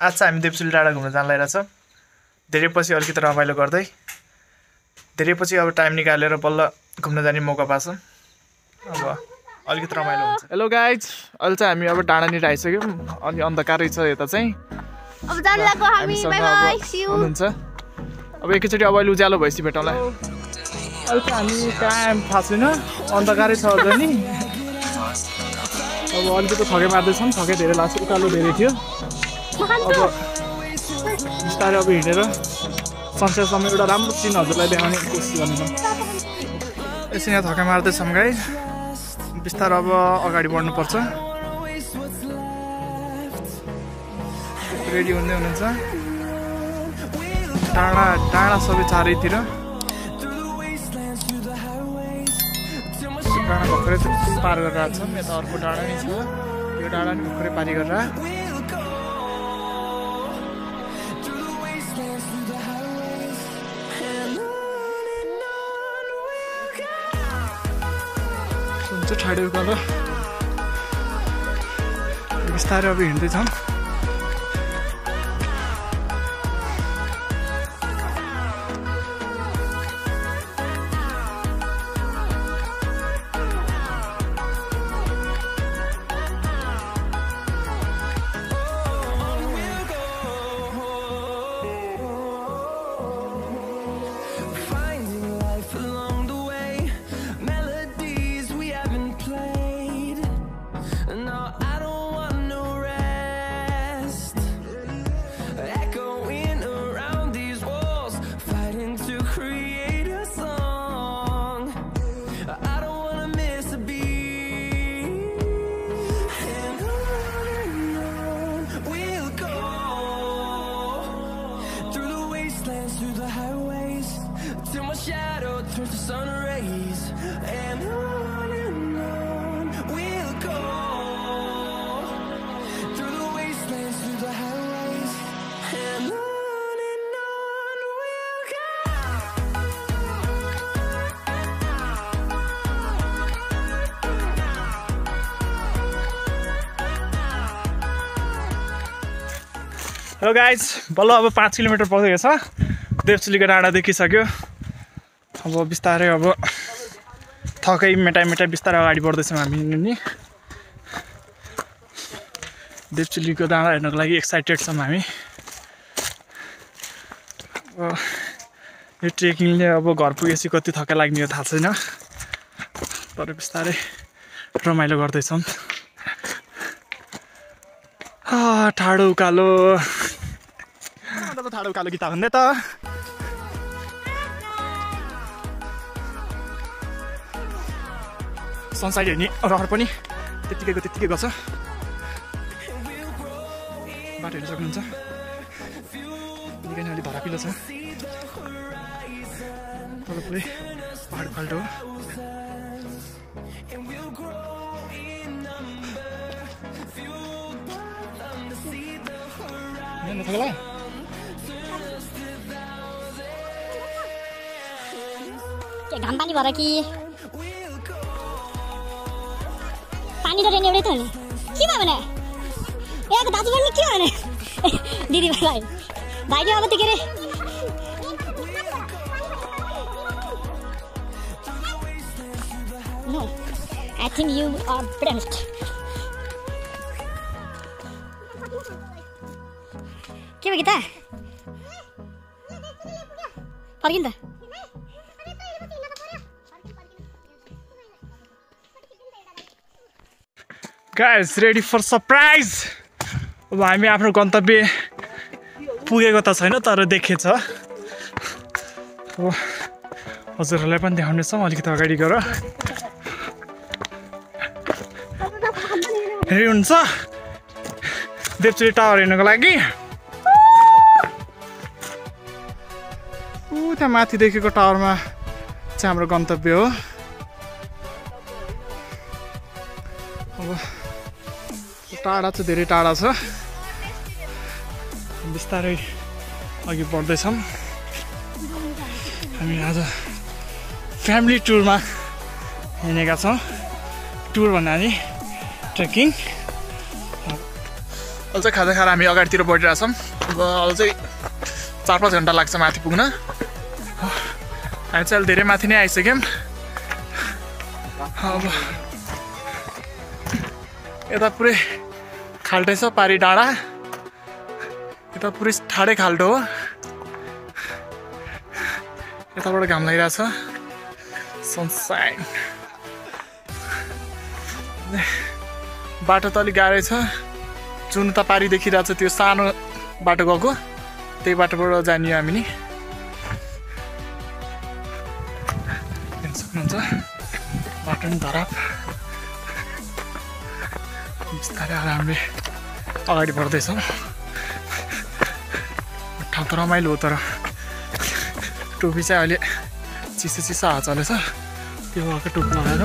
आज चाहिँ हामी देवचुली डाँडा घुम्न जान लागिरहेछौँ धेरै पछि अलिकति रमाइलो गर्दै धेरै पछि अब टाइम निकालेर बल्ल घुम्न जाने मौका पाउँछौँ अब अलिकति रमाइलो हुन्छ। हेलो गाइज अहिले चाहिँ हामी अब डाँडानिर आइसक्यौँ। अनि अन्धकारै छ यता चाहिँ। हुनुहुन्छ। अब एकैचोटि अब अहिले उज्यालो भएपछि भेटौँला। अहिले चाहिँ हामी कहाँ थाहा छैन अन्धकारै छ अझ नि। अब अलिकति थकै मार्दैछौँ थकै धेरै लाग्छ उकालो धेरै थियो। बिस्तारै अब हिँडेर सनसेटसम्म एउटा राम्रो सिन हजुरलाई देखाउने कोसिस गर्नेछौँ यसरी यहाँ थकाइ मार्दैछौँ गाई। बिस्तारै अब अगाडि बढ्नुपर्छ। रेडी हुँदै हुनुहुन्छ। डाँडा डाँडा सबै चारैतिर। डाँडा भर्खरै पार गरेर आएको छौँ। यता अर्को डाँडा नै छ। यो डाँडा नि भर्खरै पारी गरेर। हुन्छ ठाडो उकालो बिस्तारै अब हिँड्दैछौँ wastelands, through the highways, till my shadow turns to sun rays. And on and on we'll go through the wastelands, through the highways, and on and on we'll go. Hello guys बल्ल अब पाँच kilometre पुगेको छ देवचुलीको डाँडा देखिसक्यो। अब बिस्तारै अब थकै मेटाइ मेटाइ बिस्तारै अगाडि बढ्दैछौँ हामी नि। देवचुलीको डाँडा हेर्नको लागि एक्साइटेड छौँ हामी। अब यो ट्रेकिङले अब घर पुगेपछि कति थकाइ लाग्ने हो थाहा छैन। तर बिस्तारै रमाइलो गर्दैछौँ। ठाडो उकालो। ठाडो उकालो गीत भन्दै त। सनसाइड हेर्ने रहर पनि त्यत्तिकैको त्यत्तिकै गर्छ। बाटो हेर्न सक्नुहुन्छ। निकै नै अलिक धरापिलो छ। तल पुरै पाहाड फाल्टो हो। घाम पानी भएर कि? पानी त रेन एउटै त हो नि के भयो भने यहाँको दाजु पनि के भने दिदी भाइ भाइले अब त्यो के अरे No, I think you are bremsed. के भयो गीता फर्किन् त गाइस रेडी फर सरप्राइज अब हामी आफ्नो गन्तव्य पुगेको त छैन तर देखेछ अब हजुरहरूलाई पनि देखाउनेछौँ अलिकति अगाडि गएर। रेडी हुन्छ देवचुली टावर हेर्नको लागि। ऊ त्यहाँ माथि देखेको टावरमा चाहिँ हाम्रो गन्तव्य हो। टाढा चाहिँ धेरै टाढा छ। बिस्तारै अघि बढ्दैछौँ हामी आज फ्यामिली टुरमा हिँडेका छौँ। टुर भन्नाले ट्रेकिङ चाहिँ खाजा खाएर हामी अगाडितिर बढिरहेछौँ अब अहिले चाहिँ चार पाँच घन्टा लाग्छ माथि पुग्न। हामी चाहिँ अहिले धेरै माथि नै आइसक्यौँ। अब यता पुरै खाल्टै छ पारी डाँडा। यता पुरै ठाडै खाल्टो हो। यताबाट घाम लागिरहेछ। सनसाइन बाटो त अलिक गाह्रै छ। जुन त पारी देखिरहेको छ त्यो सानो बाटो गएको। त्यही बाटोबाट जाने हो हामी नि। सक्नुहुन्छ। बाटो नि धराप। बिस्तारै आरामले अगाडि बढ्दैछौँ ठाउँ त रमाइलो हो तर टोपी चाहिँ अहिले चिसो चिसो हावा चलेछ त्यो भएको टोपी लगाएर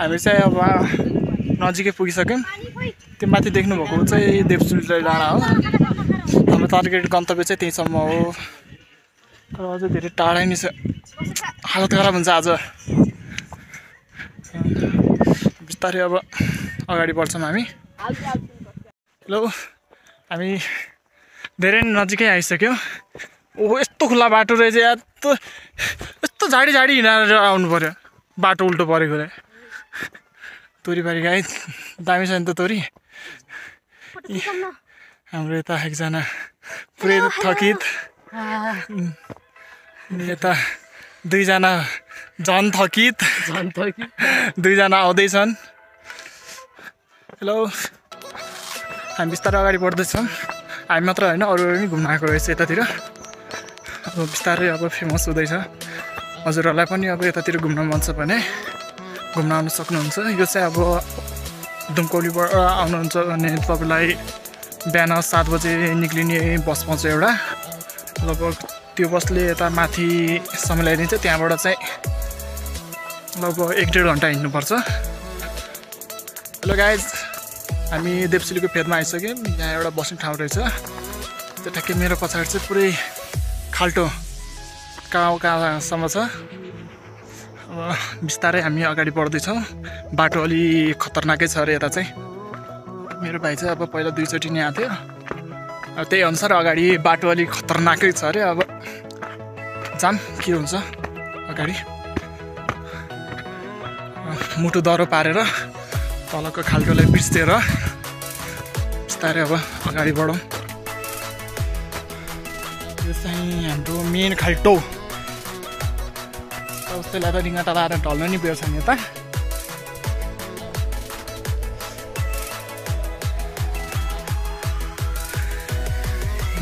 हामी चाहिँ अब नजिकै पुगिसक्यौँ। त्यो माथि देख्नुभएको चाहिँ देवचुली डाँडा हो। हाम्रो टार्गेट गन्तव्य चाहिँ त्यहीँसम्म हो। तर अझै धेरै टाढै नै छ। हालत खराब हुन्छ आज। बिस्तारै अब अगाडि बढ्छौँ हामी। हेलो। हामी धेरै नजिकै आइसक्यौँ। ओ यस्तो खुल्ला बाटो रहेछ यस्तो यस्तो झाडी झाडी हिँडेर आउनु पऱ्यो बाटो उल्टो परेको रे। तोरीबारी गाई दामी छ नि त तोरी। हाम्रो यता एकजना पुरै थकित। यता दुईजना झन थकित। दुईजना आउँदैछन्। हेलो। हामी बिस्तारै अगाडि बढ्दैछौँ। हामी मात्र होइन अरू पनि घुम्न आएको रहेछ यतातिर। अब बिस्तारै अब फेमस हुँदैछ। हजुरहरूलाई पनि अब यतातिर घुम्न मन छ भने घुम्न आउनु सक्नुहुन्छ। यो चाहिँ अब दुमकौलीबाट आउनुहुन्छ भने तपाईँलाई बिहान सात बजे निक्लिने बस पाउँछ एउटा। लगभग त्यो बसले यता माथिसम्म ल्याइदिन्छ त्यहाँबाट चाहिँ लगभग एक डेढ घन्टा हिँड्नुपर्छ। Hello guys. हामी देवसिलीको फेदमा आइसक्यौँ यहाँ एउटा बस्ने ठाउँ रहेछ। त्यो ठ्याक्कै मेरो पछाडि चाहिँ पुरै खाल्टो कहाँ कहाँसम्म छ। अब बिस्तारै हामी अगाडि बढ्दैछौँ। बाटो अलि खतरनाकै छ अरे यता चाहिँ। मेरो भाइ चाहिँ अब पहिला दुईचोटि नै आएको थियो। अब त्यही अनुसार अगाडि बाटो अलिक खतरनाकै छ अरे। अब जाम के हुन्छ अगाडि। मुटु दह्रो पारेर तलको खाल्टोलाई बिर्सेर बिस्तारै अब अगाडि बढौँ। यो चाहिँ हाम्रो मेन खाल्टो। उसैलाई त रिङ्गटा लाएर ढल्न नि बेर्छ नि त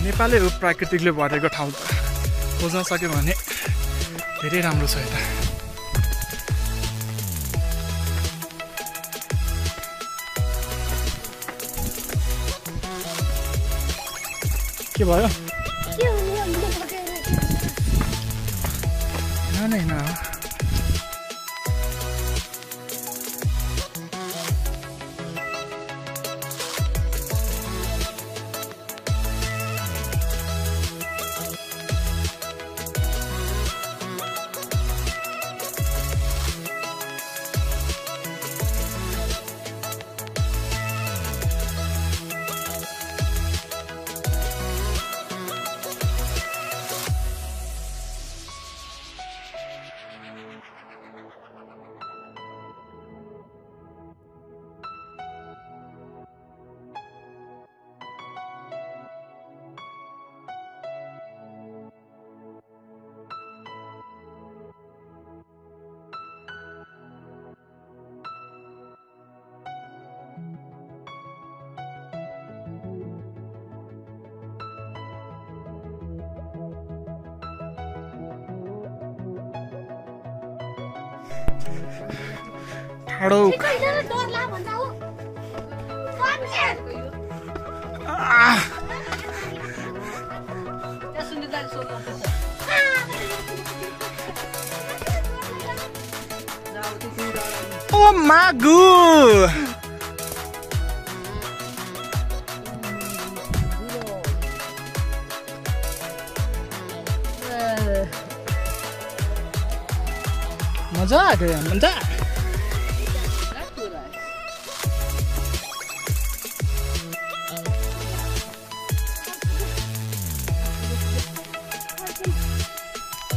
नेपालै हो प्राकृतिकले भरेको ठाउँ खोज्न सक्यो भने धेरै राम्रो छ यता। के भयो? न नै ठाडो। ओ मागु। मजा आएको यहाँ मजा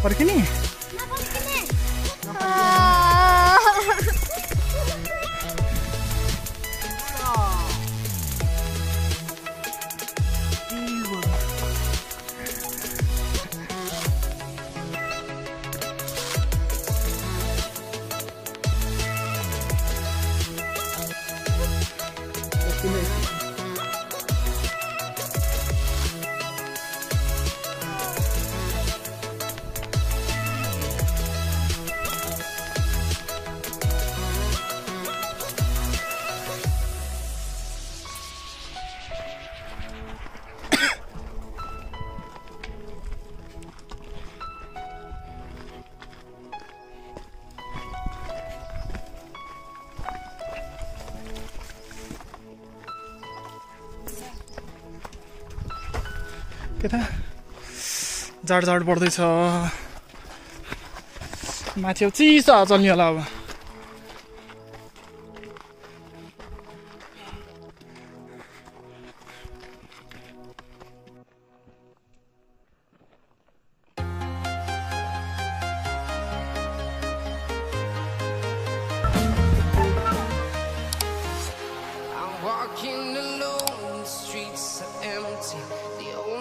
फर्किने के त जाड जाड बढ्दैछ माथि अब चिसो चल्ने होला अब walking alone, the streets are empty. The only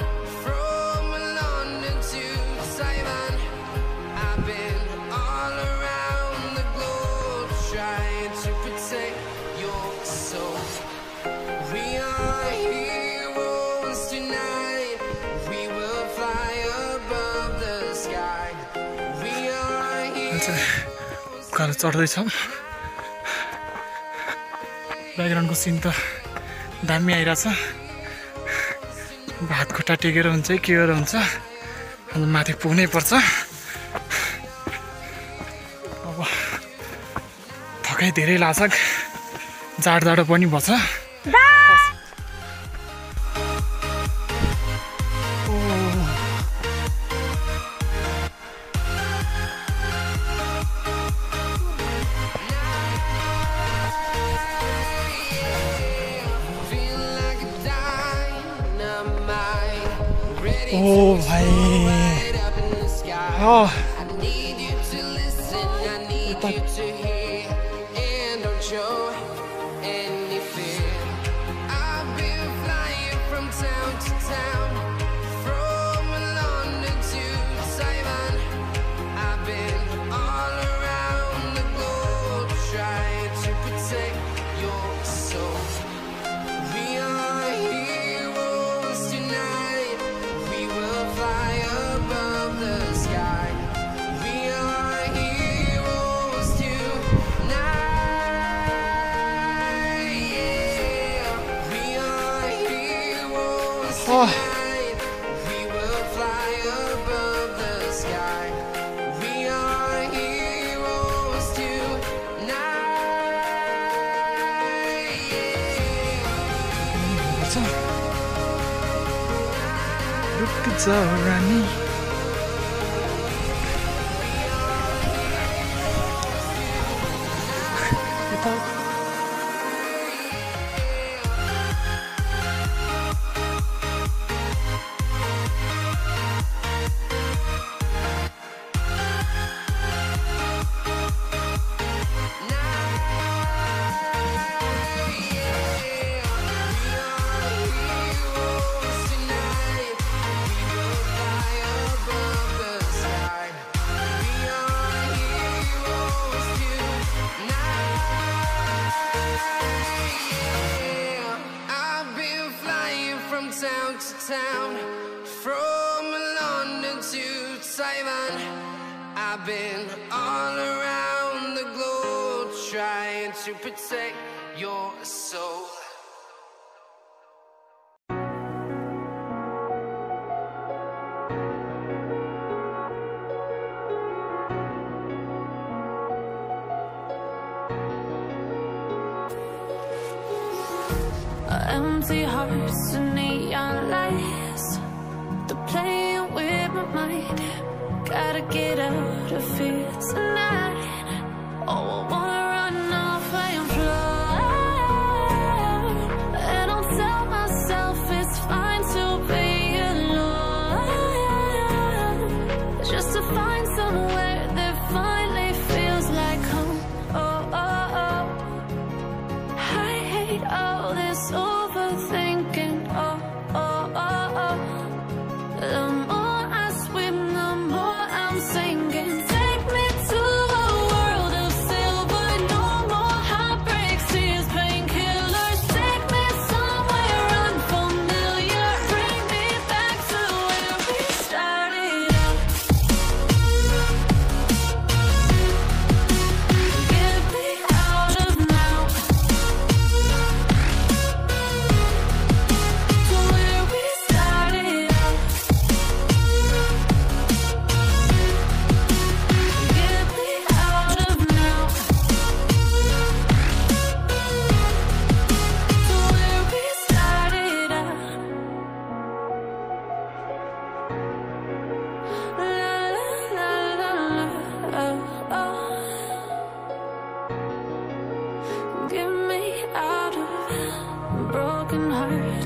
उकालो चढ्दैछौँ। ब्याकग्राउन्डको सिन त दामी आइरहेछ। हात खुट्टा टेकेर हुन्छ कि गरेर हुन्छ अन्त माथि पुग्नै पर्छ। अब थकाइ धेरै लाग्छ। जाडो जाडो पनि भन्छ to hear. It's alright. I've been all around the globe trying to protect your soul. Empty hearts and neon lights fear tonight. Oh, I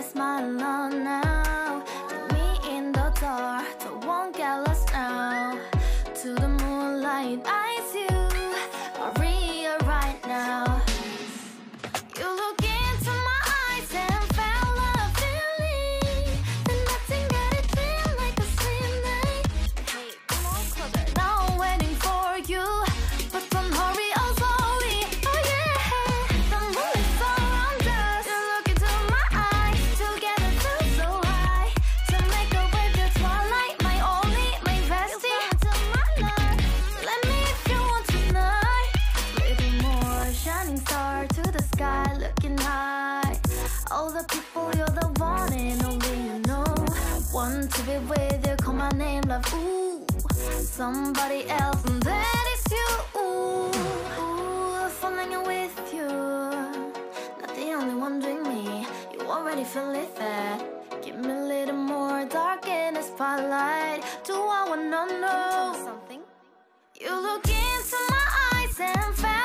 smile on now. Careful, you're the one and only you know. Want to be with you, call my name, love. Ooh, somebody else, and that is you. Ooh, ooh, falling in with you. Not the only one doing me. You already feel it there. Give me a little more dark in the spotlight. Do I wanna know something? You look into my eyes and fell